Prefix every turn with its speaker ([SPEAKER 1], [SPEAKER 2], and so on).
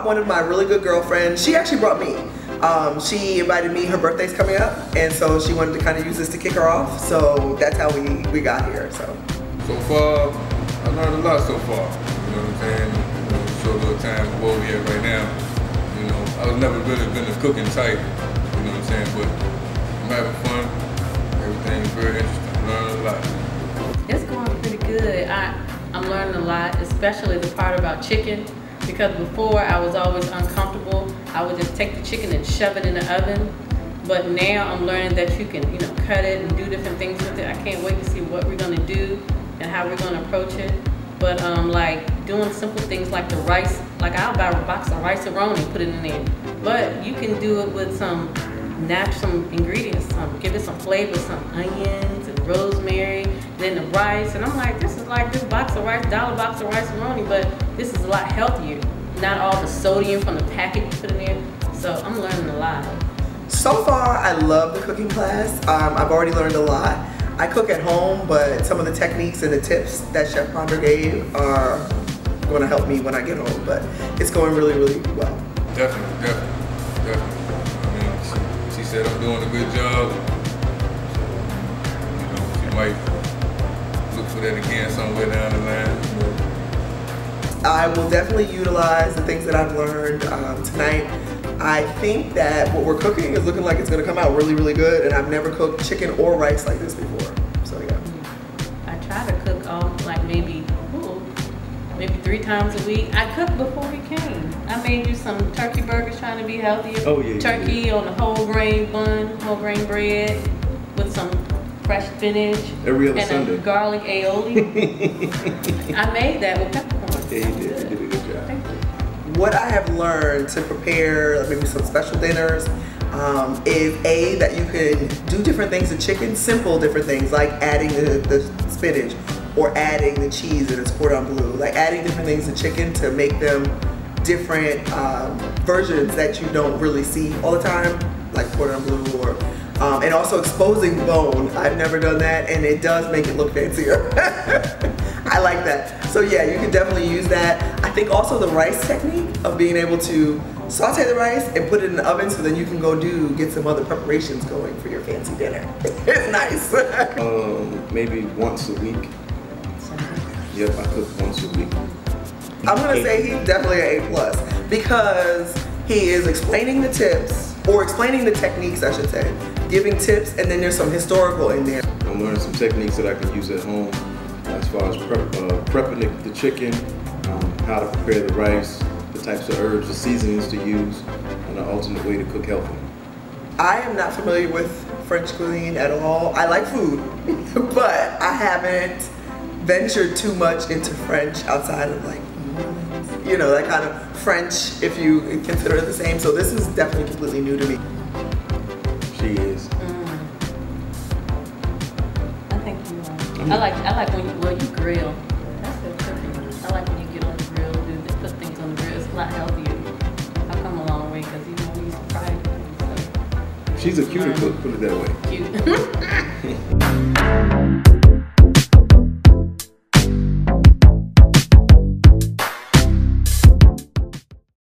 [SPEAKER 1] brought one of my really good girlfriends. She actually brought me. Um, she invited me, her birthday's coming up, and so she wanted to kind of use this to kick her off. So that's how we, we got here, so.
[SPEAKER 2] So far, I learned a lot so far. You know what I'm saying? You know, show a little time of where we at right now. You know, I was never really been a cooking type, you know what I'm saying? But I'm having fun. Everything's very interesting. Learning a lot.
[SPEAKER 3] It's going pretty good. I, I'm learning a lot, especially the part about chicken. Because before I was always uncomfortable. I would just take the chicken and shove it in the oven. But now I'm learning that you can, you know, cut it and do different things with it. I can't wait to see what we're gonna do and how we're gonna approach it. But um, like doing simple things like the rice, like I'll buy a box of Rice-A-Roni, put it in there. But you can do it with some natural ingredients, some give it some flavor, some onions and rosemary, then the rice. And I'm like, this is like this box of rice, dollar box of Rice-A-Roni, but this is a lot healthier. Not all the sodium from the packet you put in there. So I'm learning a lot.
[SPEAKER 1] So far, I love the cooking class. Um, I've already learned a lot. I cook at home, but some of the techniques and the tips that Chef Ponder gave are going to help me when I get home. But it's going really, really well.
[SPEAKER 2] Definitely, definitely, definitely. I mean, she, she said I'm doing a good job. So, you know, she might look for that again somewhere down the line.
[SPEAKER 1] I will definitely utilize the things that I've learned um, tonight. I think that what we're cooking is looking like it's gonna come out really, really good, and I've never cooked chicken or rice like this before. So yeah.
[SPEAKER 3] I try to cook all like maybe ooh, maybe three times a week. I cooked before we came. I made you some turkey burgers trying to be healthier.
[SPEAKER 4] Oh, yeah,
[SPEAKER 3] Turkey
[SPEAKER 4] yeah.
[SPEAKER 3] on a whole grain bun, whole grain bread with some fresh spinach
[SPEAKER 4] Every other
[SPEAKER 3] and
[SPEAKER 4] Sunday.
[SPEAKER 3] a garlic aioli. I made that with peppercorn.
[SPEAKER 4] Yeah, you did. You did a good job.
[SPEAKER 3] Thank you.
[SPEAKER 1] What I have learned to prepare maybe some special dinners um, is A, that you can do different things to chicken, simple different things like adding the, the spinach or adding the cheese and it's cordon bleu, like adding different things to chicken to make them different um, versions that you don't really see all the time, like cordon bleu or um, and also exposing bone. I've never done that and it does make it look fancier. I like that. So yeah, you can definitely use that. I think also the rice technique of being able to saute the rice and put it in the oven so then you can go do, get some other preparations going for your fancy dinner. it's nice.
[SPEAKER 4] Um, maybe once a week. Yep, I cook once a week.
[SPEAKER 1] I'm gonna say he's definitely an A plus because he is explaining the tips or explaining the techniques, I should say, giving tips, and then there's some historical in there.
[SPEAKER 4] I'm learning some techniques that I can use at home as far as prep, uh, prepping the, the chicken, um, how to prepare the rice, the types of herbs, the seasonings to use, and an alternate way to cook healthy.
[SPEAKER 1] I am not familiar with French cuisine at all. I like food, but I haven't ventured too much into French outside of like, you know, that kind of French, if you consider it the same. So this is definitely completely new to me.
[SPEAKER 4] She is. Mm.
[SPEAKER 3] I think you are. Mm-hmm. I like I like when you well you grill. That's good cooking. I like when you get on the grill, do the, put things on the grill. It's a lot healthier. I've come a long way because you know we used to fry things. So
[SPEAKER 4] She's a cuter cook, put it that way.
[SPEAKER 3] cute.